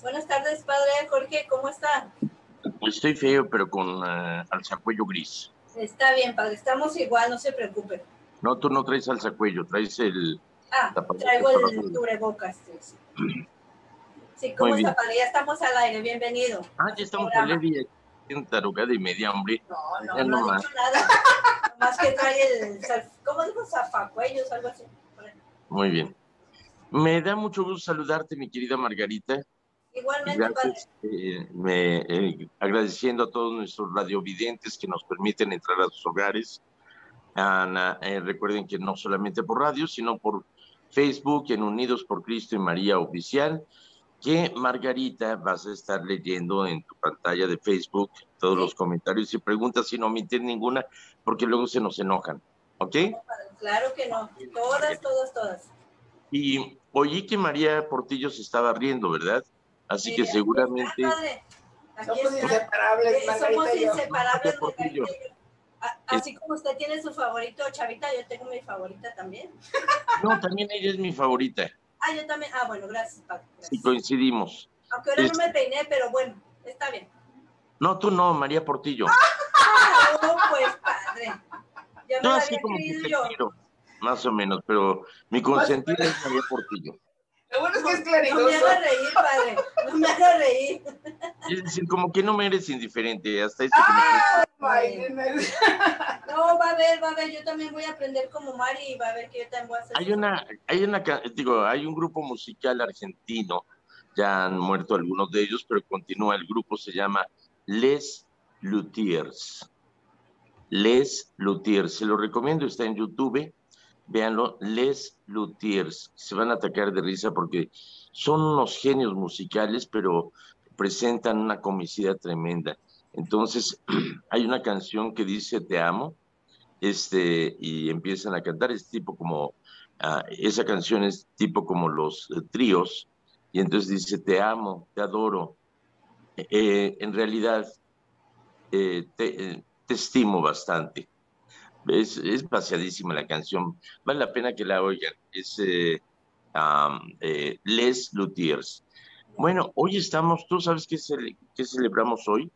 Buenas tardes, padre Jorge, ¿cómo está? Estoy feo, pero con uh, alzacuello gris. Está bien, padre, estamos igual, no se preocupe. No, tú no traes alzacuello, traes el... Ah, traigo el cubrebocas. Sí, sí ¿cómo está, padre? Ya estamos al aire, bienvenido. Ah, ya estamos al aire, en tarugada y media, hombre. No, no, no, no ha dicho nada. Más que trae el, ¿cómo dijo? Zafacuellos, algo así. Muy bien. Me da mucho gusto saludarte, mi querida Margarita. Igualmente, Gracias, eh, me, eh, agradeciendo a todos nuestros radiovidentes que nos permiten entrar a sus hogares. Ana, eh, recuerden que no solamente por radio, sino por Facebook en Unidos por Cristo y María Oficial, que Margarita vas a estar leyendo en tu pantalla de Facebook todos los comentarios y preguntas sin omitir ninguna, porque luego se nos enojan. ¿Ok? Claro que no. Todas, todas, todas. Y oí que María Portillo se estaba riendo, ¿verdad? Así que seguramente... somos inseparables, eh, Somos inseparables, Así como usted tiene su favorito, Chavita, yo tengo mi favorita también. No, también ella es mi favorita. Ah, yo también. Ah, bueno, gracias, Padre. Sí, coincidimos. Aunque ahora no me peiné, pero bueno, está bien. No, tú no, María Portillo. Ah, no, pues, padre. Ya me no, así como que te quiero, más o menos, pero mi consentida es María Portillo. Lo bueno es que es claridoso. No me haga reír, padre. No me haga reír. Es decir, como que no me eres indiferente. Hasta eso ¡Ah! Que me... No, va a ver, va a ver. Yo también voy a aprender como Mari y va a ver que yo también voy a hacer. Hay una, hay una, digo, hay un grupo musical argentino. Ya han muerto algunos de ellos, pero continúa. El grupo se llama Les Luthiers. Les Luthiers. Se lo recomiendo, está en YouTube véanlo, Les Luthiers, se van a atacar de risa porque son unos genios musicales, pero presentan una comicidad tremenda. Entonces, hay una canción que dice Te amo, este, y empiezan a cantar, es tipo como, ah, esa canción es tipo como los eh, tríos, y entonces dice Te amo, te adoro. Eh, en realidad, eh, te, te estimo bastante es, es paseadísima la canción. Vale la pena que la oigan. Es eh, eh, Les Luthiers. Bueno, hoy estamos, ¿tú sabes qué, qué celebramos hoy?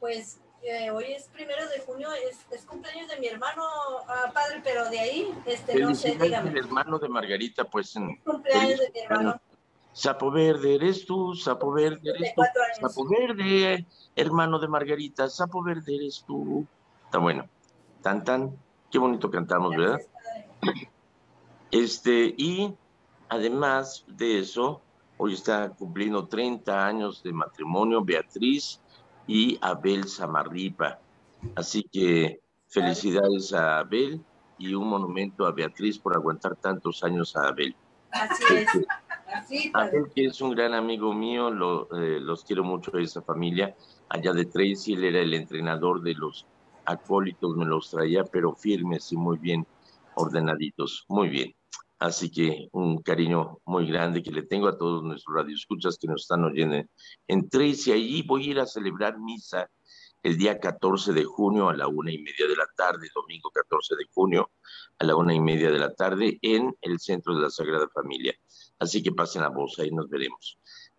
Pues eh, hoy es primero de junio, es, cumpleaños de mi hermano, ah, padre, pero de ahí, este, no sé, dígame. El hermano de Margarita, pues. En, cumpleaños de mi hermano. Sapo Verde eres tú, Sapo Verde eres tú. Sapo Verde, hermano de Margarita, Sapo Verde eres tú. Está bueno. Tan, tan, qué bonito cantamos, ¿verdad? Este, y además de eso, hoy está cumpliendo 30 años de matrimonio Beatriz y Abel Samarripa. Así que felicidades a Abel y un monumento a Beatriz por aguantar tantos años a Abel. Así es. Así, Abel, que es un gran amigo mío, lo, eh, los quiero mucho a esa familia. Allá de Tracy, él era el entrenador de los acólitos me los traía, pero firmes y muy bien ordenaditos, muy bien. Así que un cariño muy grande que le tengo a todos nuestros radioescuchas que nos están oyendo en Tracy. Allí voy a ir a celebrar misa el día 14 de junio a la una y media de la tarde, domingo 14 de junio a la una y media de la tarde en el Centro de la Sagrada Familia. Así que pasen la voz, ahí nos veremos.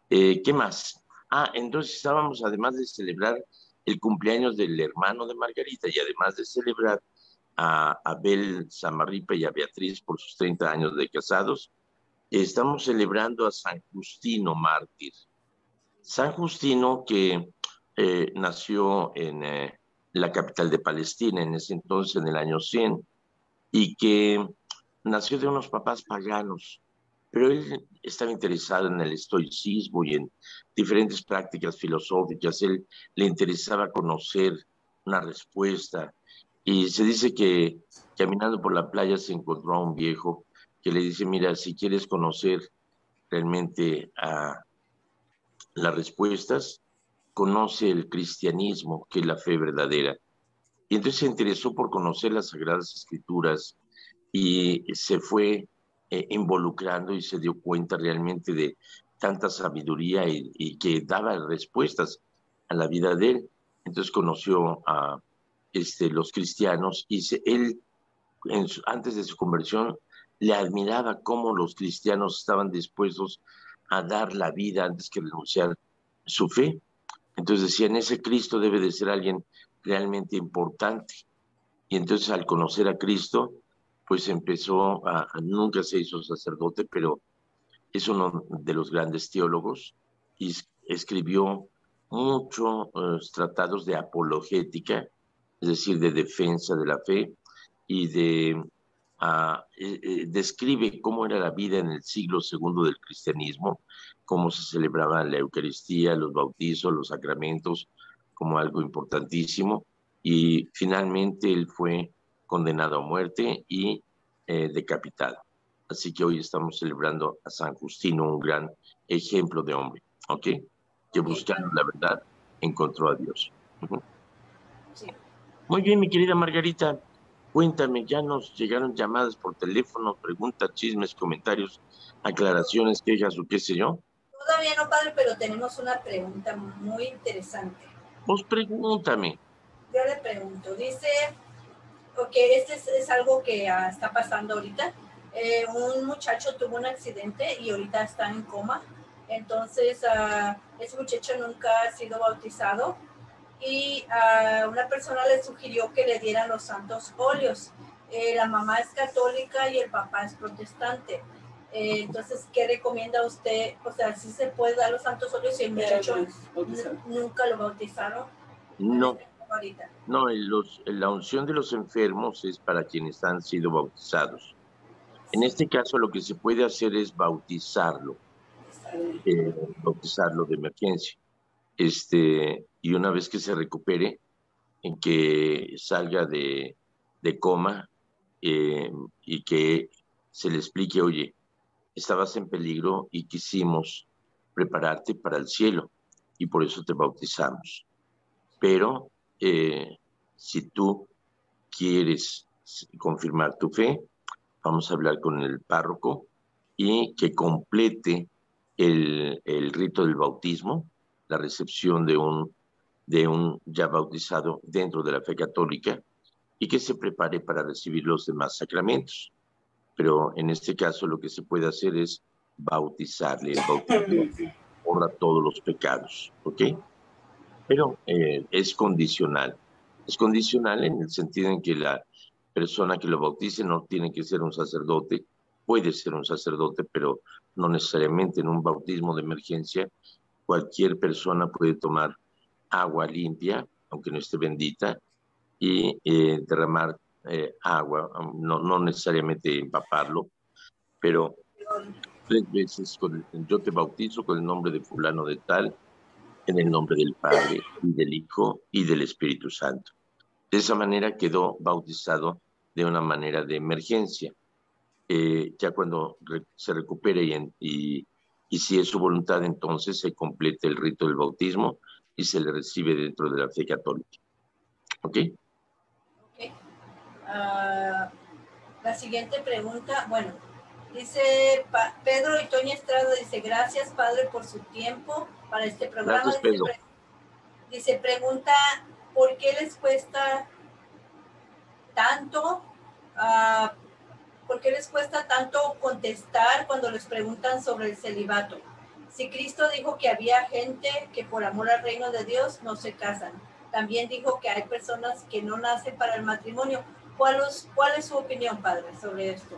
Eh, ¿Qué más? Ah, entonces estábamos, además de celebrar el cumpleaños del hermano de Margarita y además de celebrar a Abel Samarripa y a Beatriz por sus 30 años de casados, estamos celebrando a San Justino mártir. San Justino que eh, nació en eh, la capital de Palestina en ese entonces, en el año 100, y que nació de unos papás paganos pero él estaba interesado en el estoicismo y en diferentes prácticas filosóficas. Él le interesaba conocer una respuesta. Y se dice que caminando por la playa se encontró a un viejo que le dice, mira, si quieres conocer realmente a las respuestas, conoce el cristianismo, que es la fe verdadera. Y entonces se interesó por conocer las sagradas escrituras y se fue eh, involucrando y se dio cuenta realmente de tanta sabiduría y, que daba respuestas a la vida de él. Entonces conoció a este, los cristianos y él, antes de su conversión, le admiraba cómo los cristianos estaban dispuestos a dar la vida antes que renunciar su fe. Entonces decían, ese Cristo debe de ser alguien realmente importante. Y entonces al conocer a Cristo, pues empezó a, nunca se hizo sacerdote, pero es uno de los grandes teólogos y escribió muchos eh, tratados de apologética, es decir, de defensa de la fe y de ah, eh, eh, describe cómo era la vida en el siglo segundo del cristianismo, cómo se celebraba la Eucaristía, los bautizos, los sacramentos, como algo importantísimo. Y finalmente él fue condenado a muerte y eh, decapitado. Así que hoy estamos celebrando a San Justino, un gran ejemplo de hombre, ¿ok? Que buscando la verdad encontró a Dios. Muy bien, mi querida Margarita, cuéntame, ya nos llegaron llamadas por teléfono, preguntas, chismes, comentarios, aclaraciones, quejas o qué sé yo. Todavía no, padre, pero tenemos una pregunta muy interesante. Pues pregúntame. Yo le pregunto, dice Ok, este es, algo que ah, está pasando ahorita. Eh, un muchacho tuvo un accidente y ahorita está en coma. Entonces, uh, ese muchacho nunca ha sido bautizado y uh, una persona le sugirió que le dieran los santos óleos. Eh, la mamá es católica y el papá es protestante. Eh, entonces, ¿qué recomienda usted? O sea, si se puede dar los santos óleos si el muchacho nunca lo bautizaron. No. No, los, la unción de los enfermos es para quienes han sido bautizados. En este caso lo que se puede hacer es bautizarlo, eh, bautizarlo de emergencia. Este, y una vez que se recupere, en que salga de, coma eh, y que se le explique, oye, estabas en peligro y quisimos prepararte para el cielo y por eso te bautizamos. Pero eh, si tú quieres confirmar tu fe, vamos a hablar con el párroco y que complete el, rito del bautismo, la recepción de un, de un ya bautizado dentro de la fe católica y que se prepare para recibir los demás sacramentos. Pero en este caso lo que se puede hacer es bautizarle, el bautismo borra todos los pecados, ¿ok? Pero eh, es condicional. Es condicional en el sentido en que la persona que lo bautice no tiene que ser un sacerdote, puede ser un sacerdote, pero no necesariamente en un bautismo de emergencia. Cualquier persona puede tomar agua limpia, aunque no esté bendita, y eh, derramar eh, agua, no, no, necesariamente empaparlo, pero tres veces yo te bautizo con el nombre de fulano de tal, en el nombre del Padre y del Hijo y del Espíritu Santo. De esa manera quedó bautizado de una manera de emergencia. Eh, ya cuando se recupere y, y, si es su voluntad, entonces se complete el rito del bautismo y se le recibe dentro de la fe católica. ¿Ok? okay. Ah, la siguiente pregunta, bueno, dice Pedro y Toña Estrada, dice, gracias Padre por su tiempo para este programa. dice, pregunta, ¿por qué les cuesta tanto? Uh, ¿Por qué les cuesta tanto contestar cuando les preguntan sobre el celibato? Si Cristo dijo que había gente que por amor al reino de Dios no se casan, también dijo que hay personas que no nacen para el matrimonio. ¿Cuál es, cuál es su opinión, padre, sobre esto?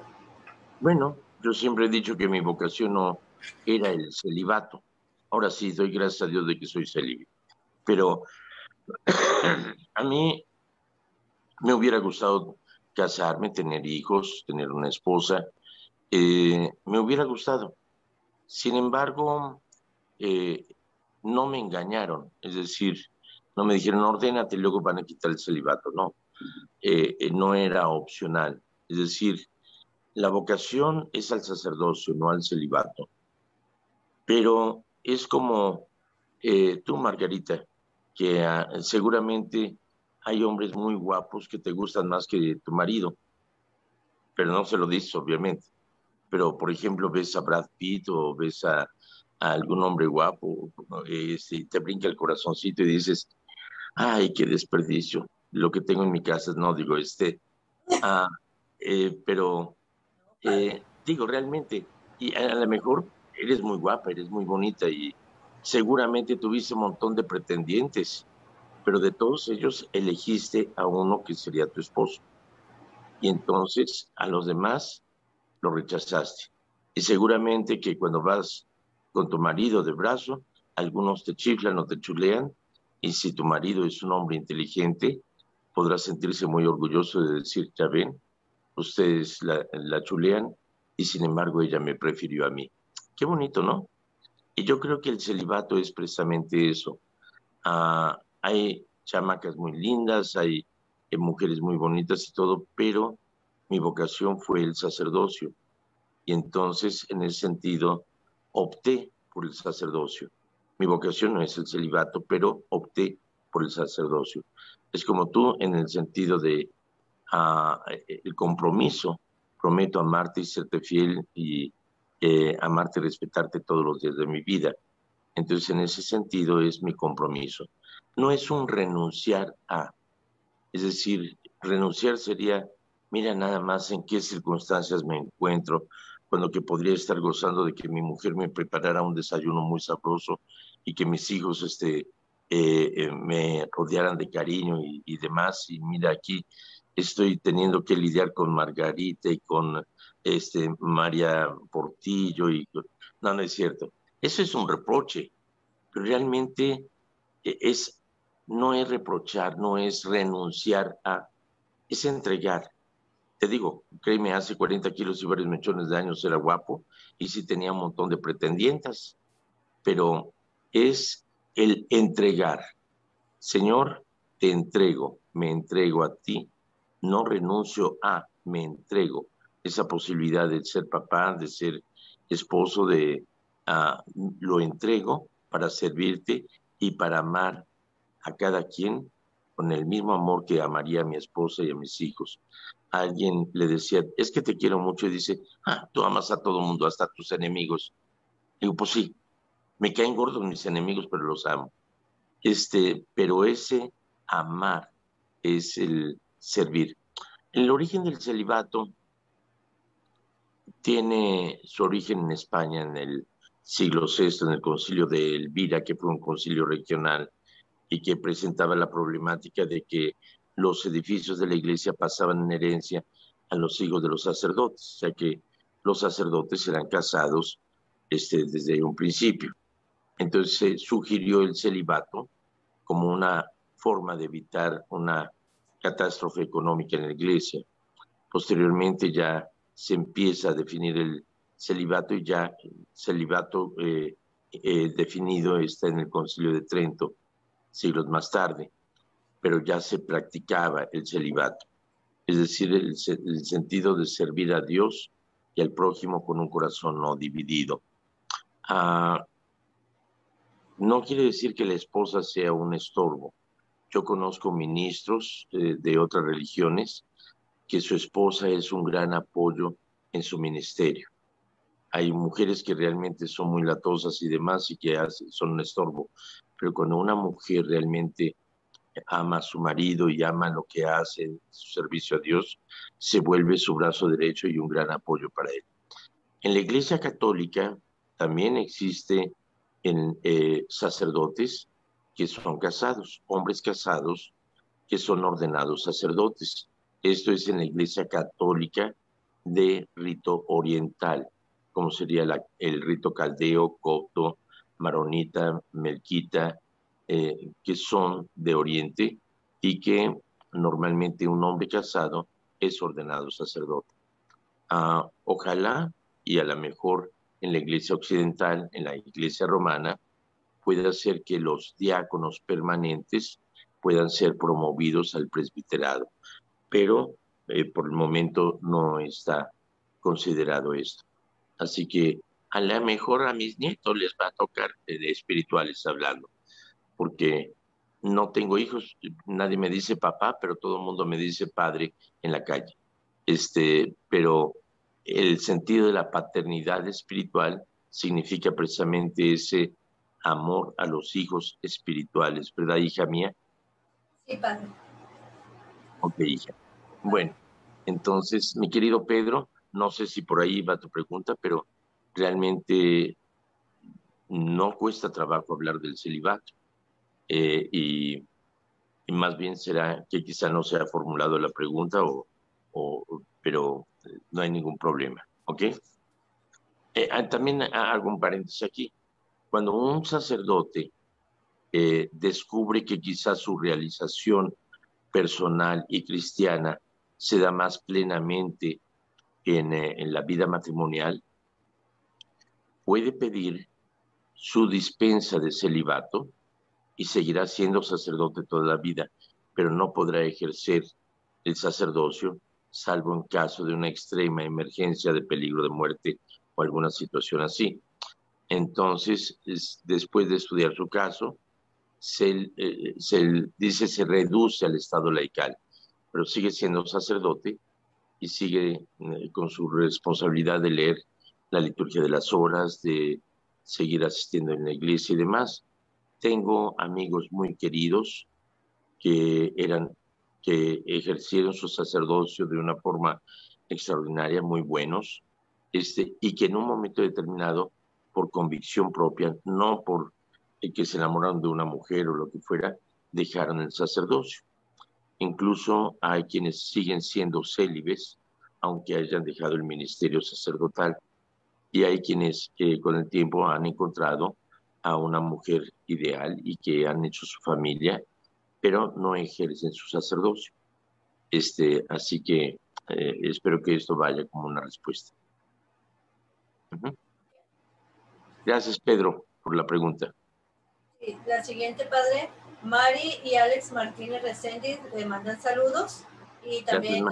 Bueno, yo siempre he dicho que mi vocación no era el celibato. Ahora sí, doy gracias a Dios de que soy célibe. Pero a mí me hubiera gustado casarme, tener hijos, tener una esposa. Eh, me hubiera gustado. Sin embargo, eh, no me engañaron. Es decir, no me dijeron, ordénate, luego van a quitar el celibato. No, eh, no era opcional. Es decir, la vocación es al sacerdocio, no al celibato. Pero es como eh, tú, Margarita, que ah, seguramente hay hombres muy guapos que te gustan más que tu marido, pero no se lo dices, obviamente. Pero, por ejemplo, ves a Brad Pitt o ves a, algún hombre guapo, este, te brinca el corazoncito y dices, ay, qué desperdicio, lo que tengo en mi casa, no digo, este, ah, eh, pero eh, digo, realmente, y a lo mejor eres muy guapa, eres muy bonita y seguramente tuviste un montón de pretendientes, pero de todos ellos elegiste a uno que sería tu esposo. Y entonces a los demás lo rechazaste. Y seguramente que cuando vas con tu marido de brazo, algunos te chiflan o te chulean, y si tu marido es un hombre inteligente, podrá sentirse muy orgulloso de decir, ya ven, ustedes la, chulean y sin embargo ella me prefirió a mí. Qué bonito, ¿no? Y yo creo que el celibato es precisamente eso. Ah, hay chamacas muy lindas, hay eh, mujeres muy bonitas y todo, pero mi vocación fue el sacerdocio. Y entonces, en ese sentido, opté por el sacerdocio. Mi vocación no es el celibato, pero opté por el sacerdocio. Es como tú en el sentido de ah, el compromiso. Prometo amarte y serte fiel y eh, amarte y respetarte todos los días de mi vida. Entonces, en ese sentido es mi compromiso. No es un renunciar a. Es decir, renunciar sería, mira nada más en qué circunstancias me encuentro, cuando que podría estar gozando de que mi mujer me preparara un desayuno muy sabroso y que mis hijos este, eh, eh, me rodearan de cariño y, y, demás. Y mira, aquí estoy teniendo que lidiar con Margarita y con este, María Portillo y no, no es cierto. Eso es un reproche, pero realmente e, es, no es reprochar, no es renunciar a, es entregar. Te digo, créeme, hace 40 kilos y varios mechones de años era guapo y sí tenía un montón de pretendientas, pero es el entregar. Señor, te entrego, me entrego a ti, no renuncio a, me entrego esa posibilidad de ser papá, de ser esposo, de uh, lo entrego para servirte y para amar a cada quien con el mismo amor que amaría a mi esposa y a mis hijos. Alguien le decía, es que te quiero mucho y dice, ah, tú amas a todo mundo, hasta a tus enemigos. Digo, pues sí, me caen gordos mis enemigos, pero los amo. Este, pero ese amar es el servir. El origen del celibato tiene su origen en España en el siglo VI, en el concilio de Elvira, que fue un concilio regional y que presentaba la problemática de que los edificios de la iglesia pasaban en herencia a los hijos de los sacerdotes, o sea que los sacerdotes eran casados este, desde un principio. Entonces se sugirió el celibato como una forma de evitar una catástrofe económica en la iglesia. Posteriormente ya se empieza a definir el celibato y ya el celibato eh, eh, definido está en el concilio de Trento, siglos más tarde, pero ya se practicaba el celibato, es decir, el, sentido de servir a Dios y al prójimo con un corazón no dividido. Ah, no quiere decir que la esposa sea un estorbo. Yo conozco ministros eh, de otras religiones que su esposa es un gran apoyo en su ministerio. Hay mujeres que realmente son muy latosas y demás y que son un estorbo, pero cuando una mujer realmente ama a su marido y ama lo que hace su servicio a Dios, se vuelve su brazo derecho y un gran apoyo para él. En la Iglesia Católica también existe en, eh, sacerdotes que son casados, hombres casados que son ordenados sacerdotes. Esto es en la Iglesia Católica de rito oriental, como sería el rito caldeo, copto, maronita, melquita, eh, que son de Oriente y que normalmente un hombre casado es ordenado sacerdote. Ah, ojalá y a lo mejor en la iglesia occidental, en la iglesia romana, pueda ser que los diáconos permanentes puedan ser promovidos al presbiterado pero eh, por el momento no está considerado esto. Así que a lo mejor a mis nietos les va a tocar de espirituales hablando, porque no tengo hijos, nadie me dice papá, pero todo el mundo me dice padre en la calle. Este, pero el sentido de la paternidad espiritual significa precisamente ese amor a los hijos espirituales, ¿verdad, hija mía? Sí, padre. Ok, hija. Bueno, entonces, mi querido Pedro, no sé si por ahí va tu pregunta, pero realmente no cuesta trabajo hablar del celibato. Eh, y, más bien será que quizá no se ha formulado la pregunta, o, pero no hay ningún problema. ¿Ok? Eh, ah, también hago un paréntesis aquí. Cuando un sacerdote eh, descubre que quizás su realización personal y cristiana se da más plenamente en, en la vida matrimonial, puede pedir su dispensa de celibato y seguirá siendo sacerdote toda la vida, pero no podrá ejercer el sacerdocio salvo en caso de una extrema emergencia de peligro de muerte o alguna situación así. Entonces, después de estudiar su caso, se, eh, se, dice se reduce al estado laical, pero sigue siendo sacerdote y sigue eh, con su responsabilidad de leer la liturgia de las horas, de seguir asistiendo en la iglesia y demás. Tengo amigos muy queridos que eran que ejercieron su sacerdocio de una forma extraordinaria, muy buenos, este, y que en un momento determinado, por convicción propia, no por el que se enamoraron de una mujer o lo que fuera, dejaron el sacerdocio. Incluso hay quienes siguen siendo célibes, aunque hayan dejado el ministerio sacerdotal y hay quienes que con el tiempo han encontrado a una mujer ideal y que han hecho su familia, pero no ejercen su sacerdocio. Este, así que eh, espero que esto vaya como una respuesta. Gracias, Pedro, por la pregunta. la siguiente, padre. Mari y Alex Martínez Reséndiz le mandan saludos y también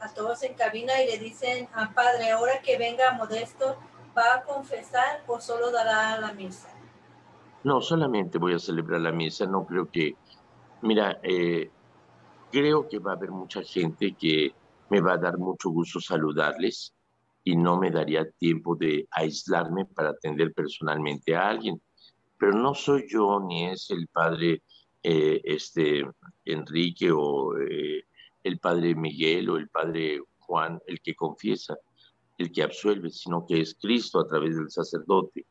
a todos en cabina y le dicen, a ah, padre, ahora que venga Modesto, ¿va a confesar o solo dará la misa? No, solamente voy a celebrar la misa, no creo que, mira, eh, creo que va a haber mucha gente que me va a dar mucho gusto saludarles y no me daría tiempo de aislarme para atender personalmente a alguien. Pero no soy yo ni es el padre eh, este, Enrique o eh, el padre Miguel o el padre Juan el que confiesa, el que absuelve, sino que es Cristo a través del sacerdote.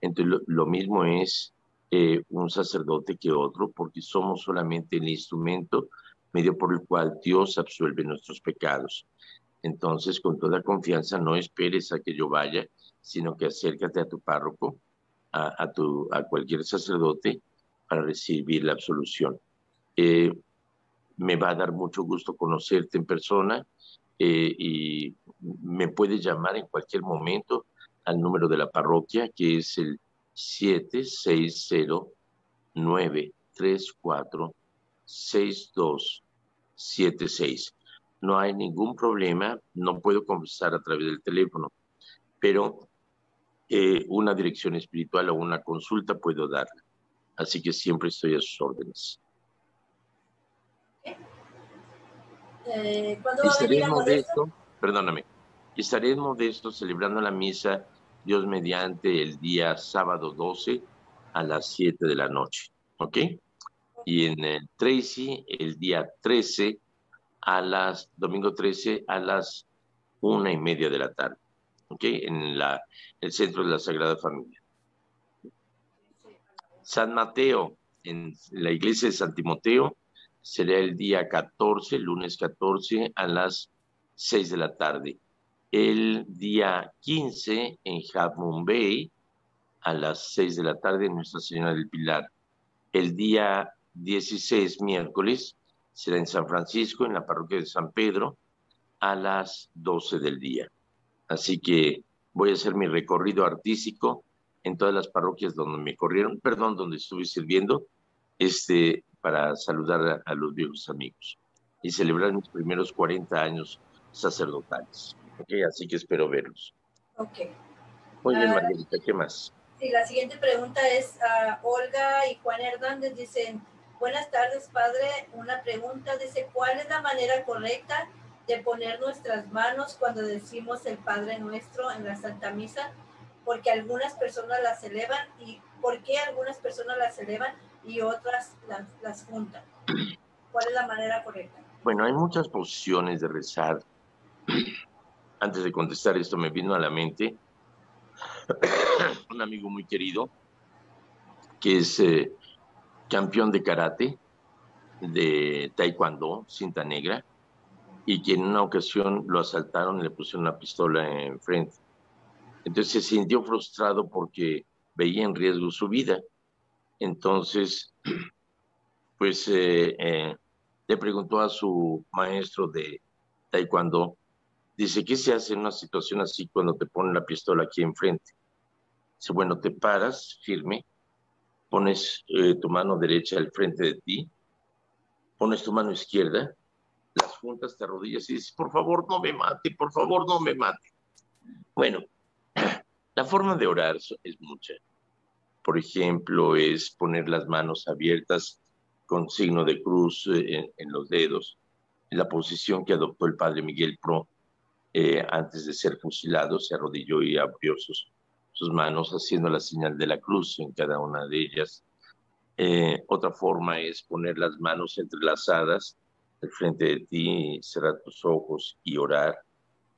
Entonces lo, mismo es eh, un sacerdote que otro, porque somos solamente el instrumento medio por el cual Dios absuelve nuestros pecados. Entonces, con toda confianza, no esperes a que yo vaya, sino que acércate a tu párroco, a, tu, a cualquier sacerdote, para recibir la absolución. Eh, me va a dar mucho gusto conocerte en persona eh, y me puedes llamar en cualquier momento al número de la parroquia que es el 760-934-6276. No hay ningún problema, no puedo conversar a través del teléfono, pero eh, una dirección espiritual o una consulta puedo darla. Así que siempre estoy a sus órdenes. Eh, ¿Cuándo va a venir Modesto? Perdóname. Estaré Modesto celebrando la misa Dios mediante el día sábado 12 a las 7 de la noche. ¿Ok? Y en el Tracy el día 13 a las, domingo 13 a las una y media de la tarde. ¿Ok? En la, el centro de la Sagrada Familia. San Mateo, en la iglesia de San Timoteo, será el día 14, lunes 14 a las 6 de la tarde. El día 15 en Half Moon Bay a las 6 de la tarde Nuestra Señora del Pilar. El día 16, miércoles, será en San Francisco, en la parroquia de San Pedro, a las 12 del día. Así que voy a hacer mi recorrido artístico en todas las parroquias donde me corrieron, perdón, donde estuve sirviendo, este, para saludar a, los viejos amigos y celebrar mis primeros 40 años sacerdotales. Okay, así que espero verlos. Ok. Muy bien, ah, Margarita, ¿qué más? Sí, la siguiente pregunta es a Olga y Juan Hernández. Dicen, buenas tardes, padre. Una pregunta, dice, ¿cuál es la manera correcta de poner nuestras manos cuando decimos el Padre Nuestro en la Santa Misa? Porque algunas personas las elevan y ¿por qué algunas personas las elevan y otras las, juntan. ¿Cuál es la manera correcta? Bueno, hay muchas posiciones de rezar. Antes de contestar esto me vino a la mente un amigo muy querido, que es eh, campeón de karate, de taekwondo, cinta negra, y que en una ocasión lo asaltaron y le pusieron una pistola enfrente. Entonces se sintió frustrado porque veía en riesgo su vida. Entonces, pues eh, eh, le preguntó a su maestro de taekwondo, dice, ¿qué se hace en una situación así cuando te ponen la pistola aquí enfrente? Dice, bueno, te paras firme, pones eh, tu mano derecha al frente de ti, pones tu mano izquierda, las juntas, te arrodillas y dices, por favor, no me mate, por favor, no me mate. Bueno, la forma de orar es mucha. Por ejemplo, es poner las manos abiertas con signo de cruz eh, en, los dedos, la posición que adoptó el padre Miguel Pro eh, antes de ser fusilado, se arrodilló y abrió sus, sus manos haciendo la señal de la cruz en cada una de ellas. Eh, otra forma es poner las manos entrelazadas al frente de ti, cerrar tus ojos y orar.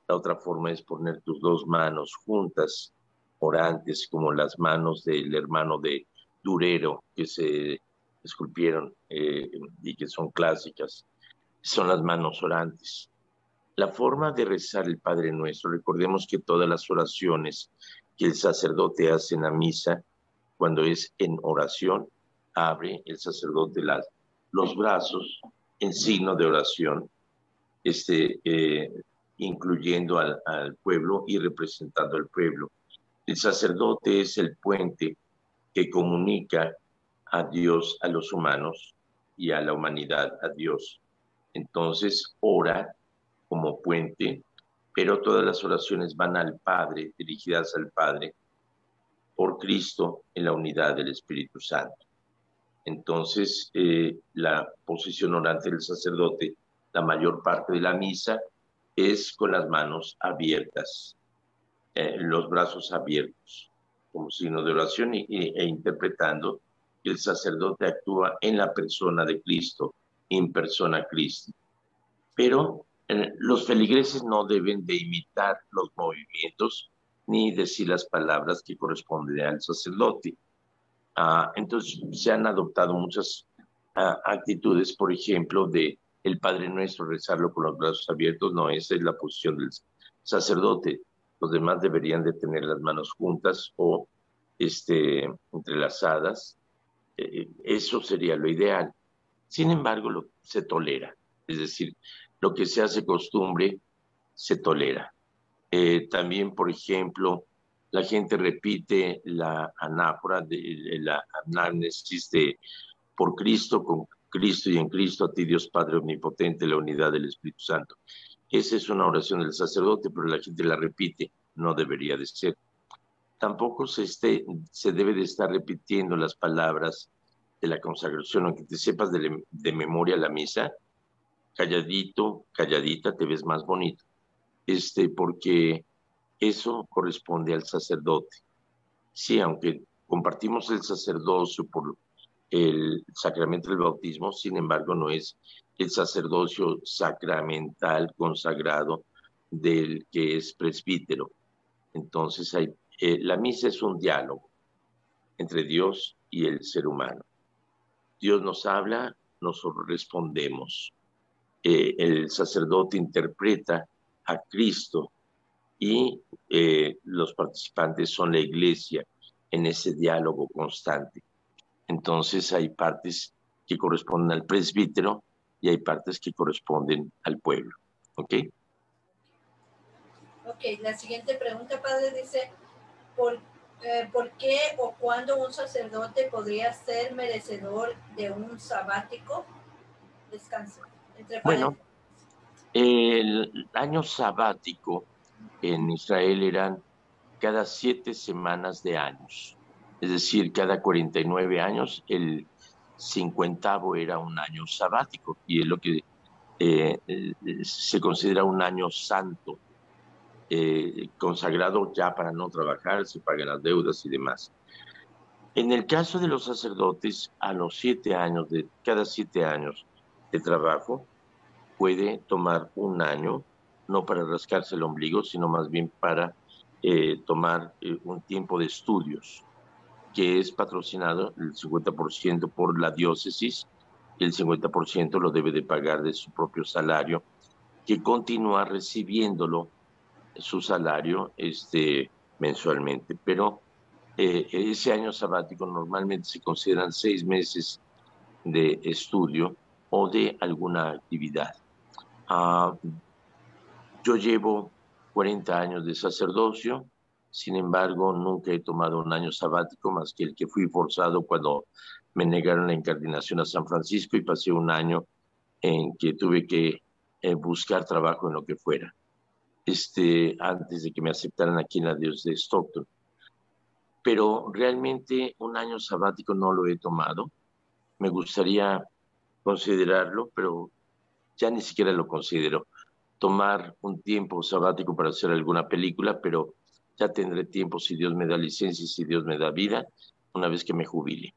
La otra forma es poner tus dos manos juntas, orantes, como las manos del hermano de Durero que se esculpieron eh, y que son clásicas. Son las manos orantes. La forma de rezar el Padre Nuestro, recordemos que todas las oraciones que el sacerdote hace en la misa, cuando es en oración, abre el sacerdote los brazos en signo de oración, este, eh, incluyendo al, pueblo y representando al pueblo. El sacerdote es el puente que comunica a Dios a los humanos y a la humanidad a Dios. Entonces ora como puente, pero todas las oraciones van al Padre, dirigidas al Padre, por Cristo en la unidad del Espíritu Santo. Entonces, eh, la posición orante del sacerdote, la mayor parte de la misa, es con las manos abiertas, eh, los brazos abiertos, como signo de oración e interpretando que el sacerdote actúa en la persona de Cristo, en persona Cristo. Pero eh, los feligreses no deben de imitar los movimientos ni decir las palabras que corresponden al sacerdote Ah, entonces se han adoptado muchas ah, actitudes, por ejemplo, de el Padre Nuestro rezarlo con los brazos abiertos, no, esa es la posición del sacerdote. Los demás deberían de tener las manos juntas o este, entrelazadas. Eh, eso sería lo ideal. Sin embargo, lo, se tolera. Es decir, lo que se hace costumbre se tolera. Eh, también, por ejemplo, la gente repite la anáfora de la anánesis de por Cristo, con Cristo y en Cristo, a ti Dios Padre Omnipotente, la unidad del Espíritu Santo. Esa es una oración del sacerdote, pero la gente la repite, no debería de ser. Tampoco se, esté, se debe de estar repitiendo las palabras de la consagración, aunque te sepas de, de memoria la misa, calladito, calladita, te ves más bonito. Este, porque eso corresponde al sacerdote. Sí, aunque compartimos el sacerdocio por el sacramento del bautismo, sin embargo, no es el sacerdocio sacramental consagrado del que es presbítero. Entonces, eh, la misa es un diálogo entre Dios y el ser humano. Dios nos habla, nosotros respondemos. Eh, el sacerdote interpreta a Cristo y eh, los participantes son la iglesia en ese diálogo constante. Entonces hay partes que corresponden al presbítero y hay partes que corresponden al pueblo. ¿Ok? Ok, la siguiente pregunta, padre, dice, ¿por, eh, ¿por qué o cuándo un sacerdote podría ser merecedor de un sabático? Descanso. Bueno, el año sabático en Israel eran cada siete semanas de años, es decir, cada 49 años, el cincuentavo era un año sabático y es lo que eh, eh, se considera un año santo, eh, consagrado ya para no trabajar, se pagan las deudas y demás. En el caso de los sacerdotes, a los siete años, de cada siete años de trabajo, puede tomar un año no para rascarse el ombligo, sino más bien para eh, tomar eh, un tiempo de estudios que es patrocinado el 50% por la diócesis el 50% lo debe de pagar de su propio salario, que continúa recibiéndolo su salario este, mensualmente. Pero eh, ese año sabático normalmente se consideran seis meses de estudio o de alguna actividad. Ah, yo llevo 40 años de sacerdocio, sin embargo, nunca he tomado un año sabático más que el que fui forzado cuando me negaron la incardinación a San Francisco y pasé un año en que tuve que eh, buscar trabajo en lo que fuera, este, antes de que me aceptaran aquí en la Dios de Stockton. Pero realmente un año sabático no lo he tomado. Me gustaría considerarlo, pero ya ni siquiera lo considero. Tomar un tiempo sabático para hacer alguna película, pero ya tendré tiempo si Dios me da licencia y si Dios me da vida, una vez que me jubile.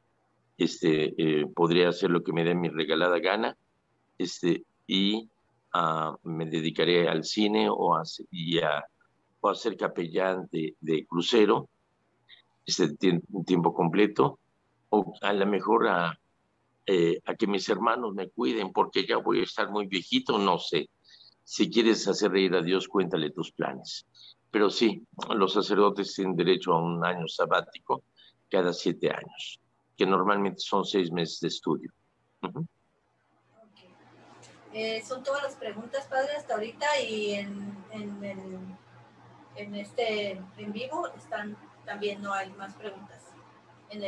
Este, eh, podría hacer lo que me dé mi regalada gana este, y uh, me dedicaré al cine o a, y a, o a ser capellán de, de crucero, este, tiempo completo, o a lo mejor a, eh, a que mis hermanos me cuiden porque ya voy a estar muy viejito, no sé. Si quieres hacer reír a Dios, cuéntale tus planes. Pero sí, los sacerdotes tienen derecho a un año sabático cada siete años, que normalmente son seis meses de estudio. Eh, son todas las preguntas, padre, hasta ahorita y en, en, en, este en vivo están también no hay más preguntas.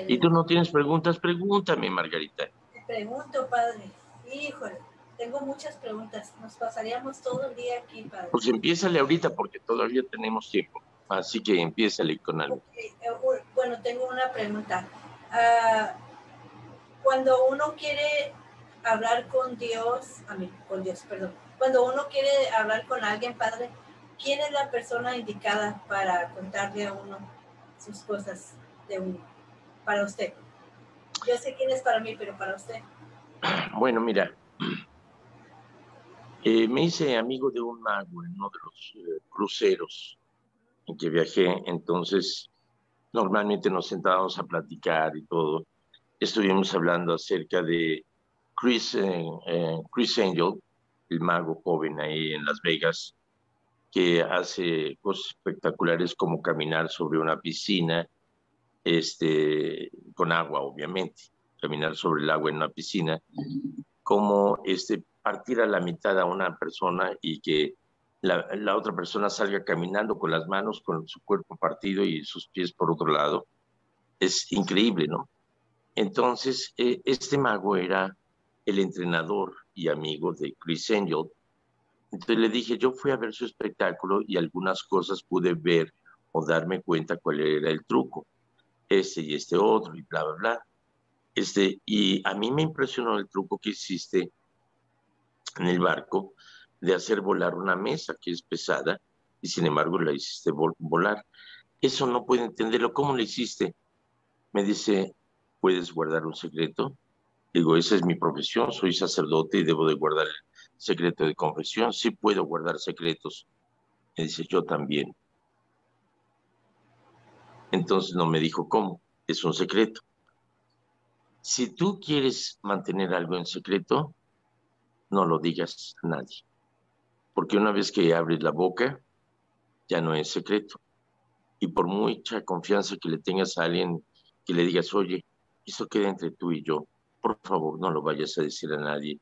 ¿Y tú no tienes preguntas? Pregúntame, Margarita. Pregunto, padre. Híjole. Tengo muchas preguntas. Nos pasaríamos todo el día aquí, padre. Pues empiézale ahorita porque todavía tenemos tiempo. Así que empiézale con algo. Eh, bueno, tengo una pregunta. Ah, cuando uno quiere hablar con Dios, a mí, con Dios, perdón. Cuando uno quiere hablar con alguien, padre, ¿quién es la persona indicada para contarle a uno sus cosas de uno? Para usted. Yo sé quién es para mí, pero para usted. Bueno, mira, eh, me hice amigo de un mago en uno de los eh, cruceros en que viajé, entonces normalmente nos sentábamos a platicar y todo. Estuvimos hablando acerca de Chris, eh, Chris Angel, el mago joven ahí en Las Vegas, que hace cosas espectaculares como caminar sobre una piscina, este, con agua, obviamente, caminar sobre el agua en una piscina, como este partir a la mitad a una persona y que la, la, otra persona salga caminando con las manos, con su cuerpo partido y sus pies por otro lado. Es increíble, ¿no? Entonces, eh, este mago era el entrenador y amigo de Chris Angel. Entonces le dije, yo fui a ver su espectáculo y algunas cosas pude ver o darme cuenta cuál era el truco. Este y este otro y bla, bla, bla. Este, y a mí me impresionó el truco que hiciste en el barco de hacer volar una mesa que es pesada y sin embargo la hiciste volar. Eso no puedo entenderlo. ¿Cómo lo hiciste? Me dice, ¿puedes guardar un secreto? Digo, esa es mi profesión, soy sacerdote y debo de guardar el secreto de confesión. Sí puedo guardar secretos. Me dice, yo también. Entonces no me dijo cómo, es un secreto. Si tú quieres mantener algo en secreto, no lo digas a nadie. Porque una vez que abres la boca, ya no es secreto. Y por mucha confianza que le tengas a alguien, que le digas, oye, eso queda entre tú y yo, por favor, no lo vayas a decir a nadie.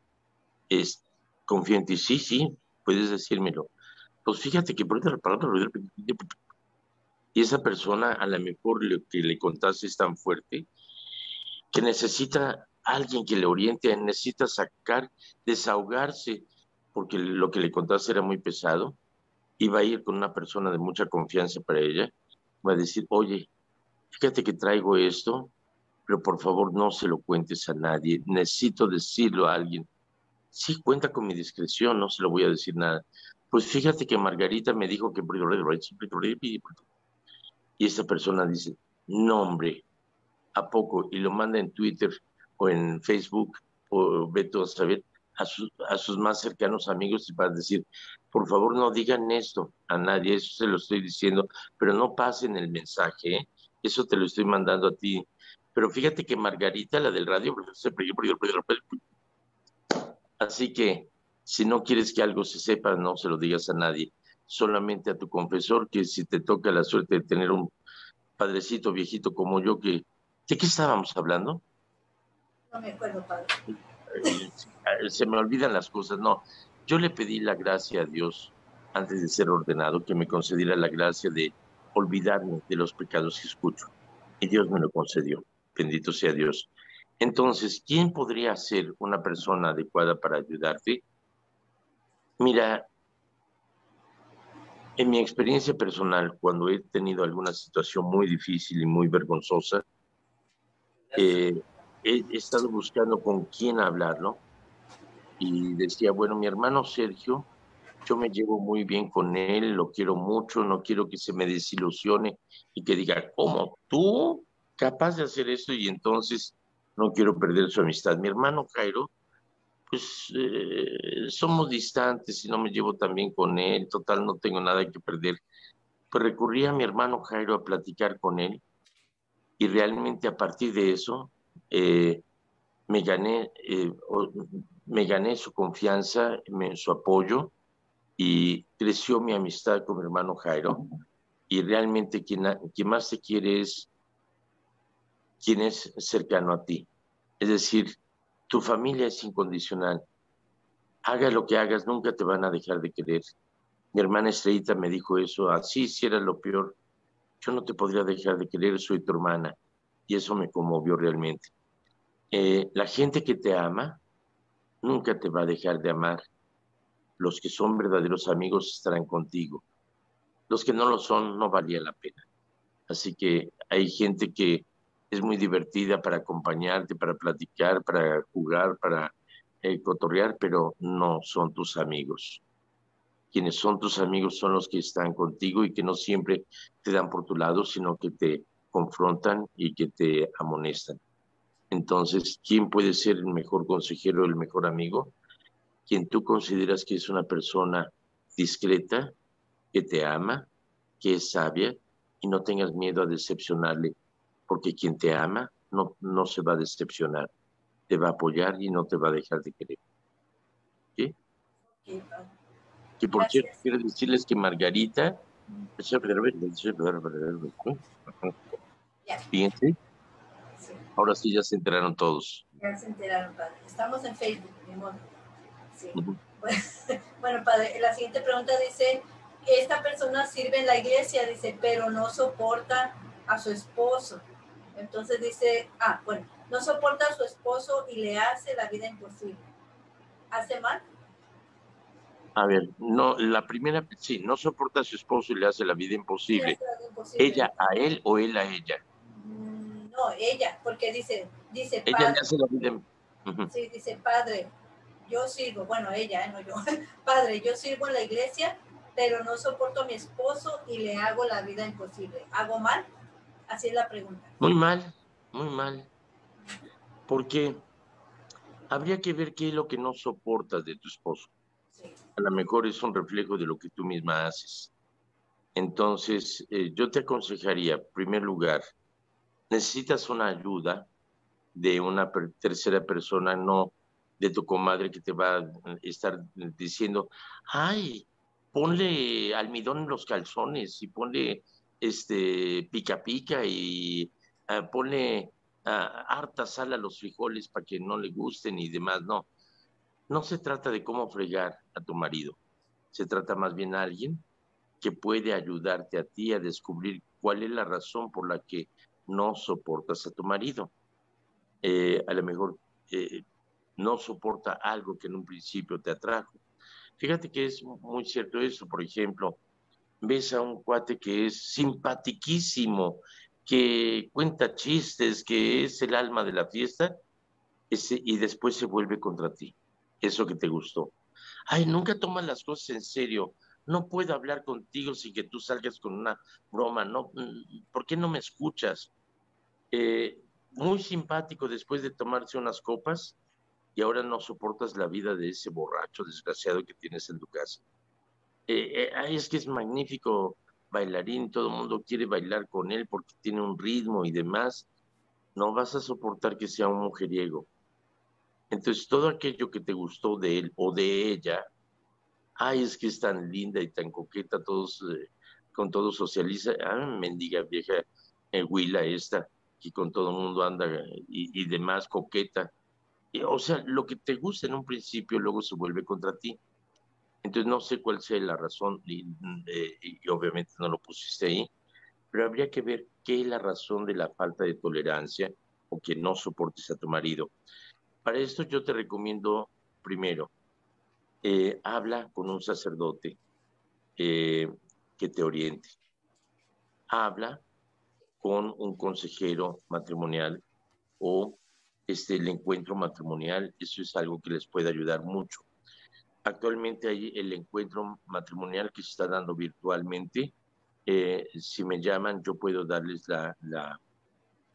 Es, confía en ti, sí, sí, puedes decírmelo. Pues fíjate que por la palabra y esa persona a lo mejor lo que le contaste es tan fuerte que necesita alguien que le oriente, necesita sacar, desahogarse, porque lo que le contaste era muy pesado, y va a ir con una persona de mucha confianza para ella, va a decir, oye, fíjate que traigo esto, pero por favor no se lo cuentes a nadie, necesito decirlo a alguien. Sí, cuenta con mi discreción, no se lo voy a decir nada. Pues fíjate que Margarita me dijo que... Y esta persona dice, no hombre, ¿a poco? Y lo manda en Twitter o en Facebook o ve todo a saber, a, a sus más cercanos amigos y para decir, por favor no digan esto a nadie, eso se lo estoy diciendo, pero no pasen el mensaje, ¿eh? eso te lo estoy mandando a ti. Pero fíjate que Margarita, la del radio, así que si no quieres que algo se sepa, no se lo digas a nadie, solamente a tu confesor, que si te toca la suerte de tener un padrecito viejito como yo, que ¿de qué estábamos hablando? No me acuerdo, padre. Se me olvidan las cosas, no. Yo le pedí la gracia a Dios antes de ser ordenado, que me concediera la gracia de olvidarme de los pecados que escucho. Y Dios me lo concedió. Bendito sea Dios. Entonces, ¿quién podría ser una persona adecuada para ayudarte? Mira, en mi experiencia personal, cuando he tenido alguna situación muy difícil y muy vergonzosa, eh, he, estado buscando con quién hablarlo y decía, bueno, mi hermano Sergio, yo me llevo muy bien con él, lo quiero mucho, no quiero que se me desilusione y que diga, ¿cómo tú capaz de hacer esto? Y entonces no quiero perder su amistad. Mi hermano Jairo, pues eh, somos distantes y no me llevo tan bien con él, total, no tengo nada que perder. Pues recurrí a mi hermano Jairo a platicar con él y realmente a partir de eso eh, me gané, eh, me gané su confianza, su apoyo y creció mi amistad con mi hermano Jairo. Y realmente quien, quien más te quiere es quien es cercano a ti. Es decir, tu familia es incondicional. Haga lo que hagas, nunca te van a dejar de querer. Mi hermana Estrellita me dijo eso, así si era lo peor, yo no te podría dejar de querer, soy tu hermana. Y eso me conmovió realmente. Eh, la gente que te ama nunca te va a dejar de amar. Los que son verdaderos amigos estarán contigo. Los que no lo son no valía la pena. Así que hay gente que es muy divertida para acompañarte, para platicar, para jugar, para eh, cotorrear, pero no son tus amigos. Quienes son tus amigos son los que están contigo y que no siempre te dan por tu lado, sino que te confrontan y que te amonestan. Entonces, ¿quién puede ser el mejor consejero, el mejor amigo? Quien tú consideras que es una persona discreta, que te ama, que es sabia y no tengas miedo a decepcionarle, porque quien te ama no, no se va a decepcionar, te va a apoyar y no te va a dejar de querer. ¿Sí? Que por cierto, quiero decirles que Margarita, fíjense, Ahora sí ya se enteraron todos. Ya se enteraron, padre. Estamos en Facebook, mi modo. Sí. bueno, padre, la siguiente pregunta dice, esta persona sirve en la iglesia, dice, pero no soporta a su esposo. Entonces dice, ah, bueno, no soporta a su esposo y le hace la vida imposible. ¿Hace mal? A ver, no, la primera, sí, no soporta a su esposo y le hace la vida imposible. ¿Ella a él o él a ella? No, ella, porque dice, dice padre. Sí, dice padre, yo sirvo, bueno, ella, ¿eh? no yo. padre, yo sirvo en la iglesia, pero no soporto a mi esposo y le hago la vida imposible. ¿Hago mal? Así es la pregunta. Muy mal, muy mal. Porque habría que ver qué es lo que no soportas de tu esposo. A lo mejor es un reflejo de lo que tú misma haces. Entonces, eh, yo te aconsejaría, en primer lugar, necesitas una ayuda de una tercera persona, no de tu comadre que te va a estar diciendo, ay, ponle almidón en los calzones y ponle este pica pica y uh, ponle ah, harta sal a los frijoles para que no le gusten y demás. No, no se trata de cómo fregar a tu marido, se trata más bien de alguien que puede ayudarte a ti a descubrir cuál es la razón por la que no soportas a tu marido. Eh, a lo mejor eh, no soporta algo que en un principio te atrajo. Fíjate que es muy cierto eso, por ejemplo, ves a un cuate que es simpatiquísimo, que cuenta chistes, que es el alma de la fiesta, ese, y después se vuelve contra ti, eso que te gustó. Ay, nunca tomas las cosas en serio, no puedo hablar contigo sin que tú salgas con una broma, no, mm, ¿por qué no me escuchas? Eh, muy simpático después de tomarse unas copas y ahora no soportas la vida de ese borracho desgraciado que tienes en tu casa. Eh, eh, es que es magnífico bailarín, todo el mundo quiere bailar con él porque tiene un ritmo y demás. No vas a soportar que sea un mujeriego. Entonces, todo aquello que te gustó de él o de ella, ay, es que es tan linda y tan coqueta, todos, eh, con todo socializa, ah, mendiga vieja Huila esta, que con todo el mundo anda y, y demás, coqueta. o sea, lo que te gusta en un principio luego se vuelve contra ti. Entonces no sé cuál sea la razón y, y, obviamente no lo pusiste ahí, pero habría que ver qué es la razón de la falta de tolerancia o que no soportes a tu marido. Para esto yo te recomiendo primero, eh, habla con un sacerdote eh, que te oriente. Habla con un consejero matrimonial o este, el encuentro matrimonial. Eso es algo que les puede ayudar mucho. Actualmente hay el encuentro matrimonial que se está dando virtualmente. Eh, si me llaman, yo puedo darles la, la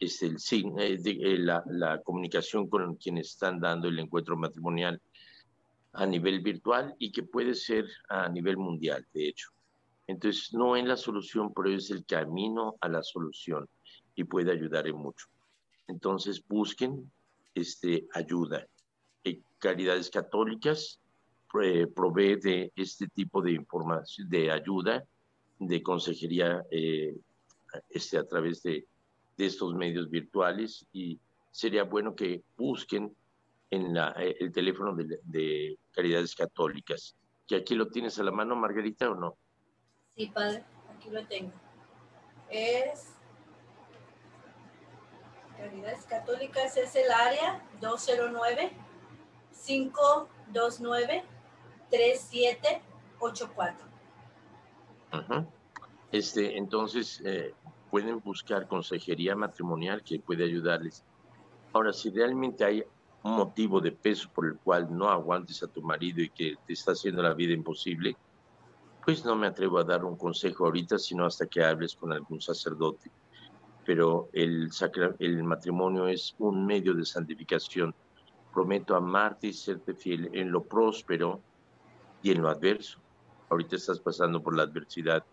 este, el, eh, eh, la, la, comunicación con quienes están dando el encuentro matrimonial a nivel virtual y que puede ser a nivel mundial, de hecho. Entonces, no es la solución, pero es el camino a la solución y puede ayudar en mucho. Entonces, busquen este, ayuda. caridades católicas provee de este tipo de información, de ayuda, de consejería eh, este, a través de, de, estos medios virtuales y sería bueno que busquen en la, eh, el teléfono de, de, Caridades Católicas, que aquí lo tienes a la mano, Margarita, ¿o no? Sí, padre, aquí lo tengo. Es Caridades Católicas, es el área 209 529 3784. Ajá. Este, entonces, eh, pueden buscar consejería matrimonial que puede ayudarles. Ahora, si realmente hay un motivo de peso por el cual no aguantes a tu marido y que te está haciendo la vida imposible, pues no me atrevo a dar un consejo ahorita, sino hasta que hables con algún sacerdote. Pero el, el matrimonio es un medio de santificación. Prometo amarte y serte fiel en lo próspero y en lo adverso. Ahorita estás pasando por la adversidad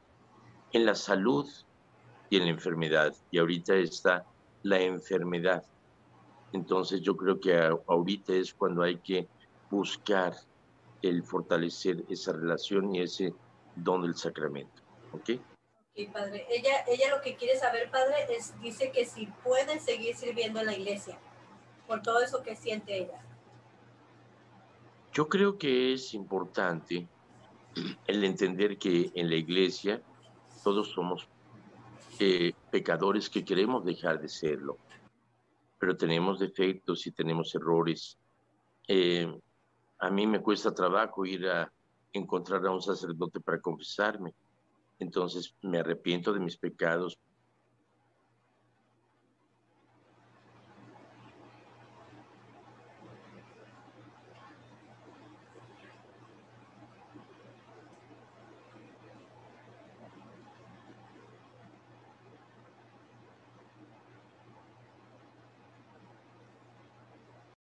en la salud y en la enfermedad. Y ahorita está la enfermedad. Entonces yo creo que ahorita es cuando hay que buscar el fortalecer esa relación y ese don del sacramento. ¿Ok? Ok, padre. Ella, ella lo que quiere saber, padre, es, dice que si puede seguir sirviendo en la iglesia por todo eso que siente ella. Yo creo que es importante el entender que en la iglesia todos somos eh, pecadores que queremos dejar de serlo, pero tenemos defectos y tenemos errores. Eh, a mí me cuesta trabajo ir a encontrar a un sacerdote para confesarme. Entonces me arrepiento de mis pecados